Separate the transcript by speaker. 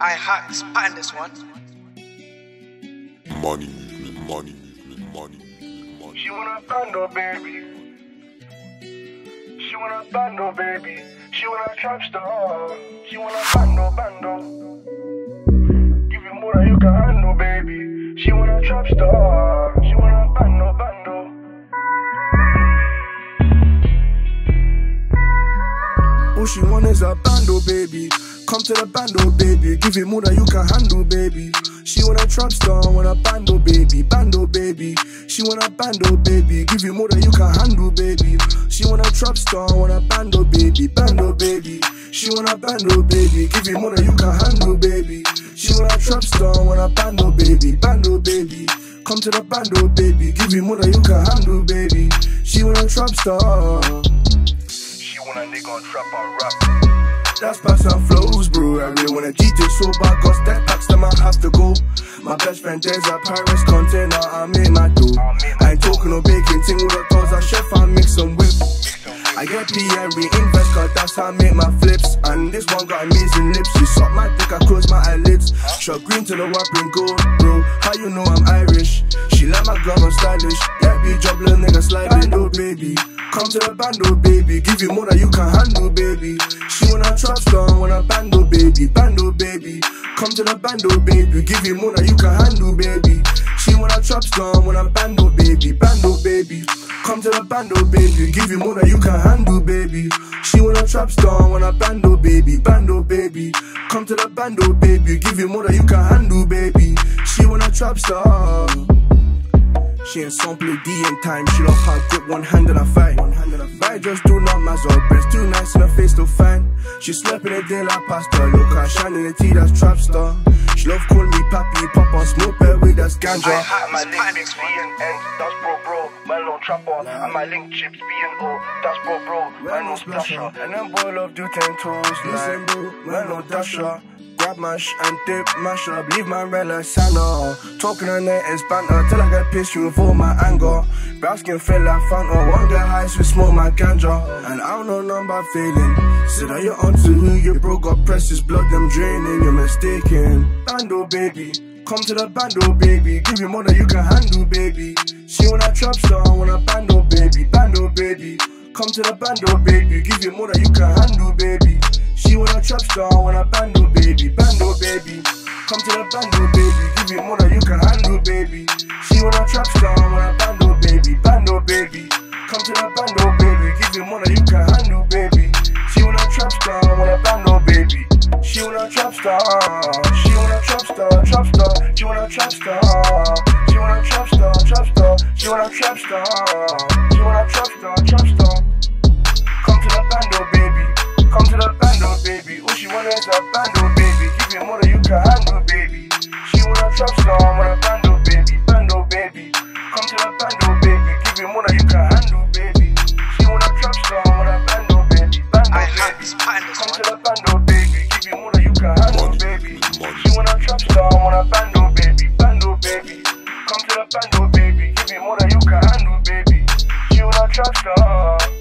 Speaker 1: I hacks pattern this one.
Speaker 2: Money movement, money movement, money movement, money.
Speaker 3: She wanna bando, baby. She wanna bando, baby. She wanna trap star. She wanna bando, bando. Give you more than you can handle, baby. She wanna trap star. She
Speaker 4: want is a bando, baby. Come to the bando, baby. Give it more than you can handle, baby. She want a trap star, want a bando, baby. Bando, baby. She want a bando, baby. Give you more than you can handle, baby. She want a trap star, want a bando, baby. Bando, baby. She want a bando, baby. Give you more than you can handle, baby. She want a trap star, want a bando, baby. Bando, baby. Come to the bando, baby. Give you more than you can handle, baby. She want a trap star.
Speaker 3: Want a nigga on trap and rap.
Speaker 4: That's past and flows, bro. I really wanna cheat it so bad, cause that packs them I have to go. My best friend there's a Paris container, I made my dough. I ain't talking no baking, ting with a toes, a chef, I mix some whip. I get PM, reinvest, cause that's how I make my flips. And this one got amazing lips. She suck my dick, I close my eyelids. Shot green to the whopping gold, bro. How you know I'm Irish? She like my glove, I'm stylish. Yeah, be job, little nigga, slide bando, baby. Come to the bando, baby. Give you more than you can handle, baby. She wanna trap star, wanna bando, baby. Bando, baby. Come to the bando, baby. Give you more than you can handle, baby. She wanna trap star, wanna bando, baby. Bando, baby. Come to the bando, baby. Give you more than you can handle, baby. She wanna trap star, wanna bando, baby. Bando, baby. Come to the bando, baby. Give you more than you can handle, baby. She wanna trap star. She ain't sample D in time. She love her grip, one hand and I fight. One hand and I fight. just do not up. Breast too nice in her face, to fine. She slapping the day like pasta. Look her shining the tea, that's trap star. She love calling me papi, pop on smoke bear with that's ganja.
Speaker 1: I hack
Speaker 3: My link
Speaker 1: pattern
Speaker 3: big
Speaker 1: this
Speaker 3: B and N, that's bro bro, man no trapper. And my link chips B and O, that's bro bro, man no splasher. And then boy love do ten toes,
Speaker 4: Listen, bro,
Speaker 3: man no dasher.
Speaker 4: Grab mash and dip, mash up, leave my relic Santa. Talking on net is banter till I get pissed, you with all my anger. Brown skin feel like Fanta, one get high, so smoke my ganja. And I don't know none but failing. Said that you're onto who you broke up, precious blood, them draining, you're mistaken. Bando, baby. Come to the bando, baby. Give you more you can handle, baby. She want a trap star, want a bando, baby. Bando, baby. Come to the bando, baby. Give you more than you can handle, baby. She want a trap star, want a bando, baby. Bando, baby. Come to the bando, baby. Give you more than you can handle, baby. She want a trap star, want a bando, baby. Bando, baby. Come to the bando, baby. Give you more than trap star. She want a trap star, trap star. She want a trap star. She want a trap star, trap star. She want a trap star. She want a trap star, trap star. Come to the bando, baby. Come to the bando, baby. All she want is a bando, baby. Give you more than you can handle, baby. She want a trap star, trap star,
Speaker 1: I
Speaker 3: want a bando, baby. Bando, baby. Come to the bando, baby. Give me more than you can handle, baby. She want a trap star. Uh.